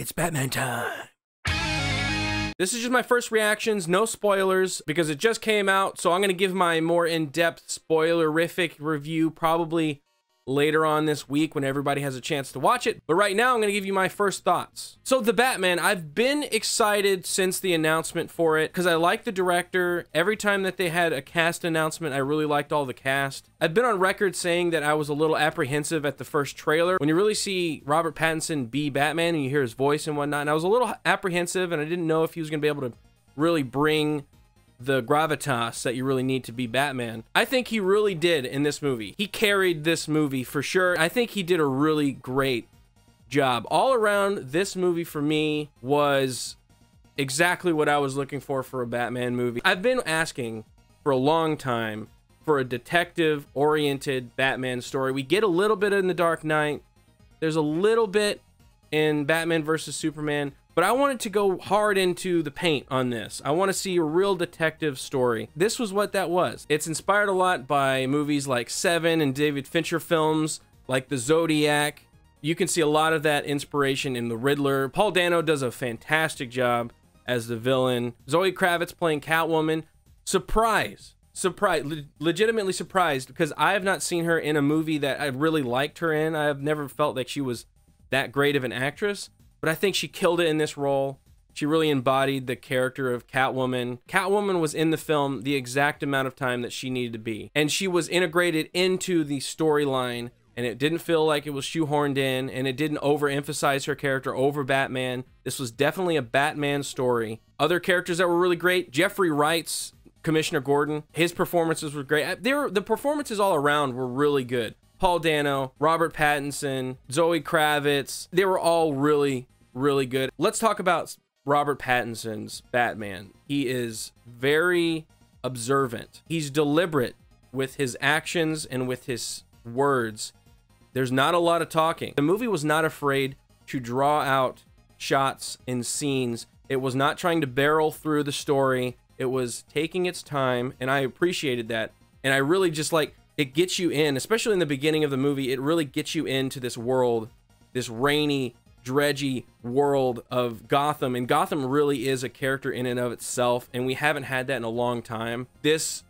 It's Batman time. This is just my first reactions, no spoilers, because it just came out, so I'm going to give my more in-depth spoilerific review probably later on this week when everybody has a chance to watch it. But right now, I'm going to give you my first thoughts. So, The Batman, I've been excited since the announcement for it because I like the director. Every time that they had a cast announcement, I really liked all the cast. I've been on record saying that I was a little apprehensive at the first trailer. When you really see Robert Pattinson be Batman and you hear his voice and whatnot, and I was a little apprehensive and I didn't know if he was going to be able to really bring the gravitas that you really need to be Batman. I think he really did in this movie. He carried this movie for sure. I think he did a really great job. All around, this movie for me was exactly what I was looking for for a Batman movie. I've been asking for a long time for a detective oriented Batman story. We get a little bit in The Dark Knight. There's a little bit in Batman versus Superman, but I wanted to go hard into the paint on this. I want to see a real detective story. This was what that was. It's inspired a lot by movies like Seven and David Fincher films, like The Zodiac. You can see a lot of that inspiration in The Riddler. Paul Dano does a fantastic job as the villain. Zoe Kravitz playing Catwoman. Surprise. Surprise, le legitimately surprised because I have not seen her in a movie that I really liked her in. I have never felt like she was that great of an actress but I think she killed it in this role. She really embodied the character of Catwoman. Catwoman was in the film the exact amount of time that she needed to be. And she was integrated into the storyline and it didn't feel like it was shoehorned in and it didn't overemphasize her character over Batman. This was definitely a Batman story. Other characters that were really great, Jeffrey Wright's Commissioner Gordon, his performances were great. They were, the performances all around were really good. Paul Dano, Robert Pattinson, Zoe Kravitz. They were all really, really good. Let's talk about Robert Pattinson's Batman. He is very observant. He's deliberate with his actions and with his words. There's not a lot of talking. The movie was not afraid to draw out shots and scenes. It was not trying to barrel through the story. It was taking its time, and I appreciated that. And I really just like it gets you in, especially in the beginning of the movie, it really gets you into this world, this rainy, dredgy world of Gotham. And Gotham really is a character in and of itself, and we haven't had that in a long time. This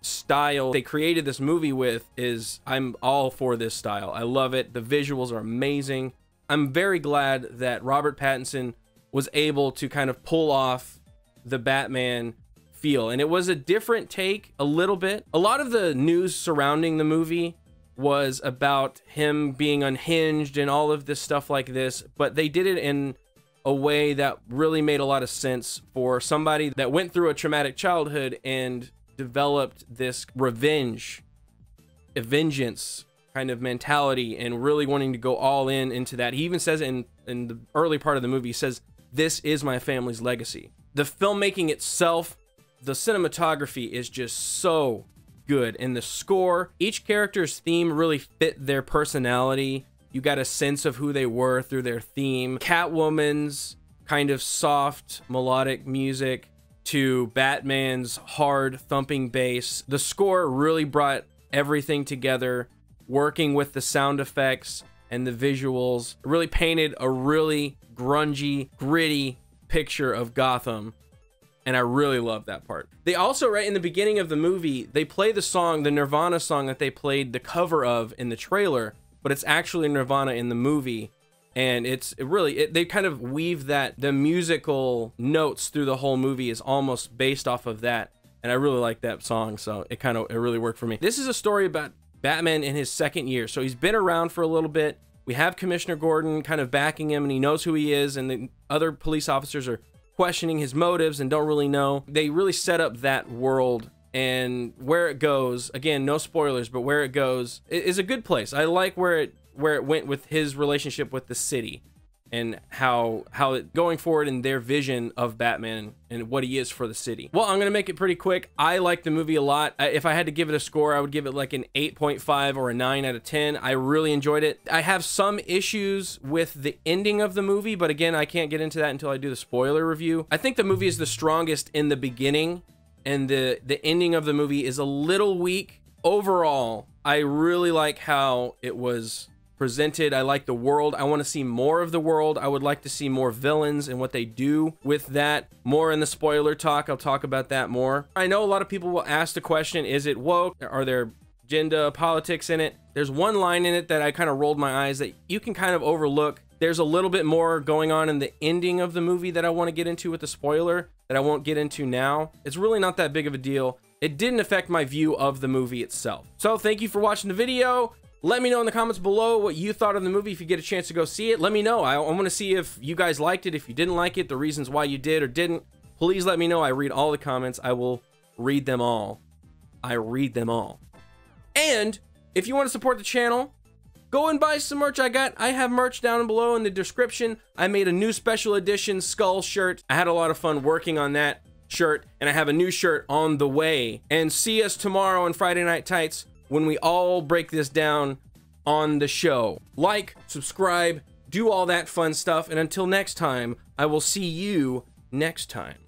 style they created this movie with is I'm all for this style. I love it. The visuals are amazing. I'm very glad that Robert Pattinson was able to kind of pull off the Batman feel. And it was a different take a little bit. A lot of the news surrounding the movie was about him being unhinged and all of this stuff like this, but they did it in a way that really made a lot of sense for somebody that went through a traumatic childhood and developed this revenge, a vengeance kind of mentality and really wanting to go all in into that. He even says in in the early part of the movie, he says, "This is my family's legacy." The filmmaking itself the cinematography is just so good and the score each character's theme really fit their personality. You got a sense of who they were through their theme. Catwoman's kind of soft melodic music to batman's hard thumping bass. The score really brought everything together working with the sound effects and the visuals. Really painted a really grungy gritty picture of gotham and I really love that part. They also, right in the beginning of the movie, they play the song, the Nirvana song that they played the cover of in the trailer, but it's actually Nirvana in the movie. And it's it really, it, they kind of weave that, the musical notes through the whole movie is almost based off of that. And I really like that song, so it kind of, it really worked for me. This is a story about Batman in his second year. So he's been around for a little bit. We have Commissioner Gordon kind of backing him, and he knows who he is, and the other police officers are questioning his motives and don't really know. They really set up that world and where it goes. Again, no spoilers, but where it goes is a good place. I like where it where it went with his relationship with the city and how how it going forward in their vision of Batman and what he is for the city. Well, I'm gonna make it pretty quick. I like the movie a lot. If I had to give it a score, I would give it like an 8.5 or a 9 out of 10. I really enjoyed it. I have some issues with the ending of the movie, but again, I can't get into that until I do the spoiler review. I think the movie is the strongest in the beginning, and the the ending of the movie is a little weak. Overall, I really like how it was presented. I like the world. I want to see more of the world. I would like to see more villains and what they do with that. More in the spoiler talk. I'll talk about that more. I know a lot of people will ask the question, is it woke? Are there agenda politics in it? There's one line in it that I kind of rolled my eyes that you can kind of overlook. There's a little bit more going on in the ending of the movie that I want to get into with the spoiler that I won't get into now. It's really not that big of a deal. It didn't affect my view of the movie itself. So thank you for watching the video. Let me know in the comments below what you thought of the movie if you get a chance to go see it. Let me know. I, I want to see if you guys liked it, if you didn't like it, the reasons why you did or didn't. Please let me know. I read all the comments. I will read them all. I read them all. And if you want to support the channel, go and buy some merch I got. I have merch down below in the description. I made a new special edition skull shirt. I had a lot of fun working on that shirt and I have a new shirt on the way. And see us tomorrow on Friday Night Tights when we all break this down on the show. Like, subscribe, do all that fun stuff, and until next time, I will see you next time.